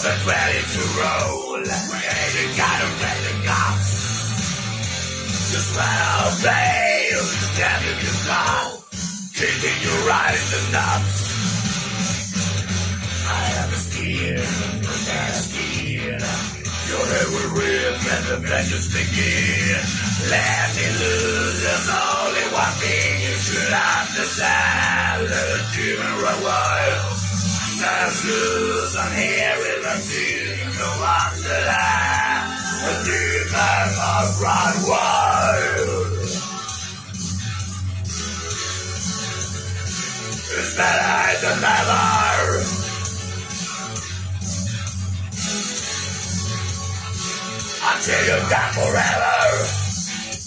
yours and ready to roll. And you gotta ready to go. Just smell of pain, stabbing your skull, kicking you right in the nuts. I have a a skin. Your head will rip and the vengeance begin. Let me lose, there's only one thing you should understand. Let the demon run Let loose, I'm here with demon, no wonderland. The demon must run wild. It's better than ever. until you're gone forever.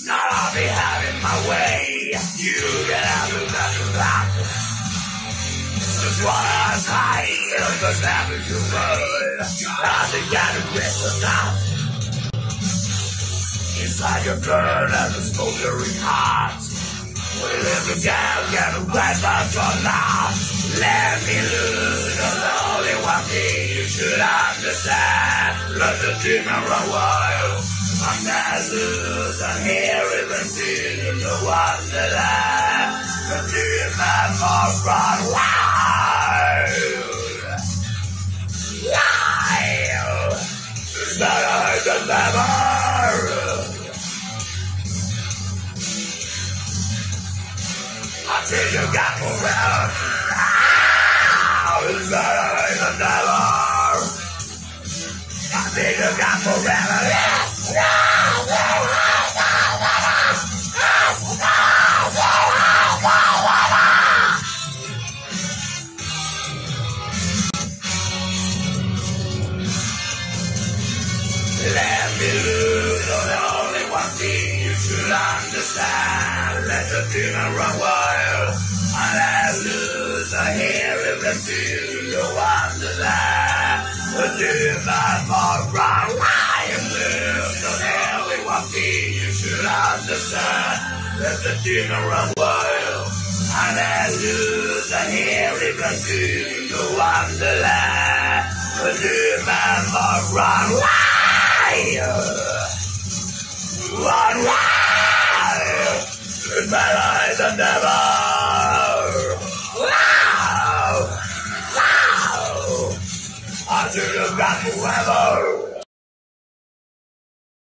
Not I'll be having my way. You Wanna hide in the savage world. I think I regret the stop. Inside your burn and the smoldering heart. We live together, get a right back from now. Let me lose, there's only one thing you should understand. Let the demon run wild. I'm loose, I'm here even in the wonderland. The demon must run wild. Until you got forever. It's better than ever. Until you got forever. Let me lose on the only one thing you should understand. Let the demon run wild. I loose, I hear it, the you wonderland. The demon must run wild. There's the only one thing you should understand. Let the run wild. I let loose, I hear it, the you wonderland. The demon must run wild. Run wild! It's better than ever! Wow! Wow! to the rotten level!